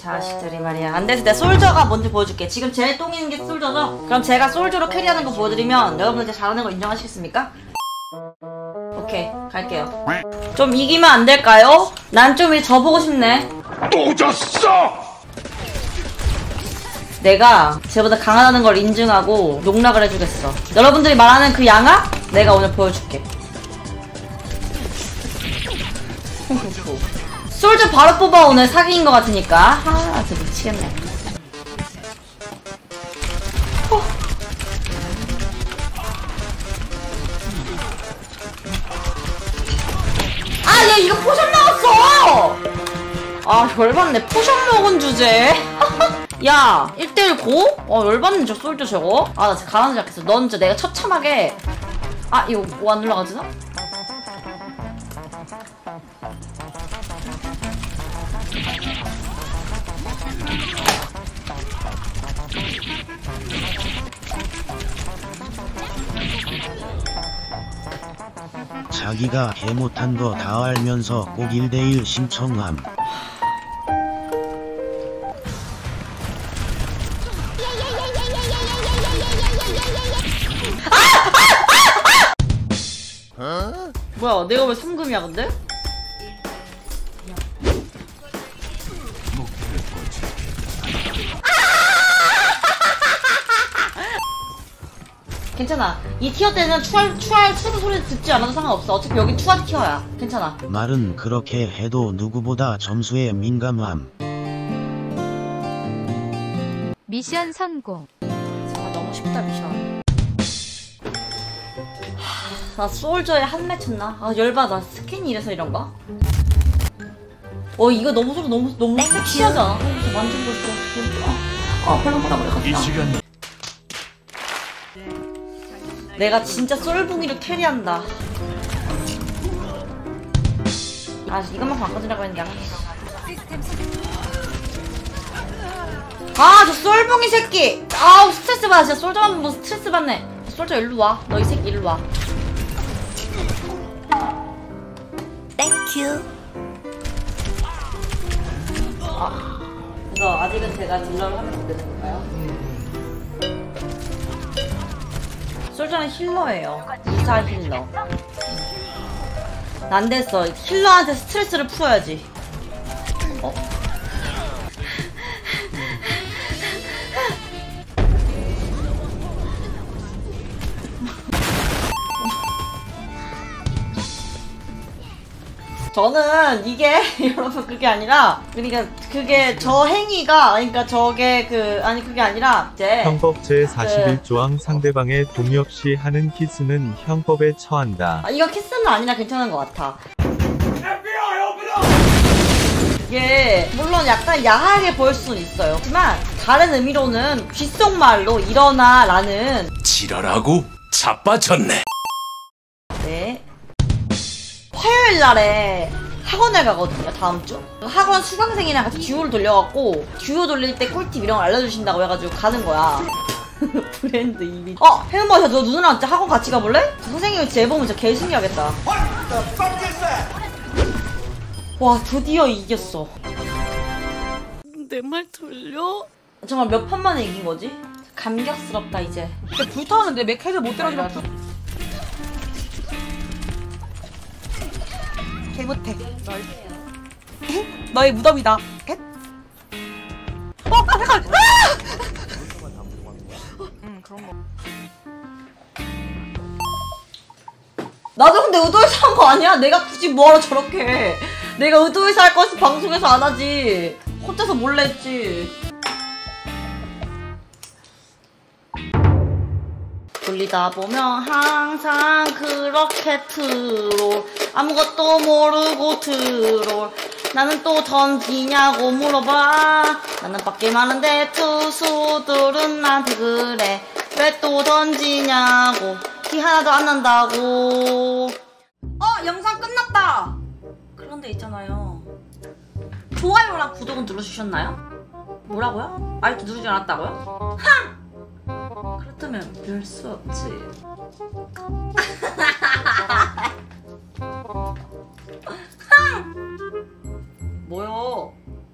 자식들이 말이야 안 돼서 내 솔저가 뭔지 보여줄게 지금 제일 똥 있는 게 솔저죠? 그럼 제가 솔저로 carry하는 거 보여드리면 여러분들 제 잘하는 거 인정하시겠습니까? 오케이 갈게요 좀 이기면 안 될까요? 난 좀 져보고 싶네 또 졌어! 내가 쟤보다 강하다는 걸 인증하고 농락을 해주겠어 여러분들이 말하는 그 양학? 내가 오늘 보여줄게 솔저 바로 뽑아 오늘 사기인 것 같으니까 아 진짜 미치겠네 어. 아, 얘 이거 포션 나왔어! 아, 열받네. 포션 먹은 주제. 야, 1대1 고? 어, 열받네, 저 솔저 저거. 아, 나 진짜 가라앉 시작했어. 넌 진짜 내가 처참하게. 아, 이거 뭐 안 올라가지나? 자기가 개 못한 거 다 알면서 꼭 1대1 신청함. 뭐야, 내가 왜 3금이야, 근데? 괜찮아. 이 티어 때는 추할, 추할, 추르 소리 듣지 않아도 상관없어. 어차피 여기 추한 티어야. 괜찮아. 말은 그렇게 해도 누구보다 점수에 민감함. 미션 성공. 아, 너무 쉽다, 미션. 하, 나 솔저에 한 매쳤나? 아, 열받아. 스캔이 이래서 이런가? 어, 이거 너무 소리 너무, 너무 섹시하지 않아? 어, 진짜 만져보고 싶어. 아, 보다 보다 이 시간 내가 진짜 쏠붕이를 carry한다. 아, 이것만 바꿔주라고 했는데. 아, 저 쏠붕이 새끼! 아우, 스트레스 받아. 진짜 솔저만 보면 스트레스 받네. 솔저 일로 와. 너 이 새끼 일로 와. Thank you. 아, 그래서 아직은 제가 딜러를 하면 안 되는 건가요? 솔저는 힐러예요. 이사 힐러. 난 됐어. 힐러한테 스트레스를 풀어야지. 저는 이게 여러분 그게 아니라 그러니까 그게 저 행위가 그러니까 저게 그 아니 그게 아니라 이제 형법 제 41조항 상대방의 동의 없이 하는 키스는 형법에 처한다. 아, 이거 키스는 아니라 괜찮은 것 같아. 이게 물론 약간 야하게 보일 수는 있어요. 하지만 다른 의미로는 귓속말로 일어나라는 지랄하고 자빠졌네. 네. 화요일 날에 학원을 가거든요, 다음 주. 학원 수강생이랑 같이 듀오를 돌려갖고, 듀오 돌릴 때 꿀팁 이런 거 알려주신다고 해가지고 가는 거야. 브랜드 이미. 어, 혜은아, 너 누나랑 진짜 학원 같이 가볼래? 선생님이 해보면 진짜 개 신기하겠다. 와, 드디어 이겼어. 내 말 들려? 정말 몇 판 만에 이긴 거지? 감격스럽다, 이제. 근데 불타는데 맥 헤드 못 때려주면 불... 개 못해 널 너의 무덤이다 헷? 어! 아 잠깐! 아! 응 그런 거 나도 근데 의도해서 한 거 아니야? 내가 굳이 뭐하러 저렇게 해. 내가 의도해서 할 거였어 방송에서 안 하지 혼자서 몰래 했지 돌리다 보면 항상 그렇게 트롤 아무것도 모르고 트롤 나는 또 던지냐고 물어봐 나는 밖에 많은데 투수들은 나한테 그래 왜 또 던지냐고 티 하나도 안 난다고 어 영상 끝났다 그런데 있잖아요 좋아요랑 구독은 눌러주셨나요? 뭐라고요? 아직도 누르지 않았다고요? 하! 뜨면 열 수 없지.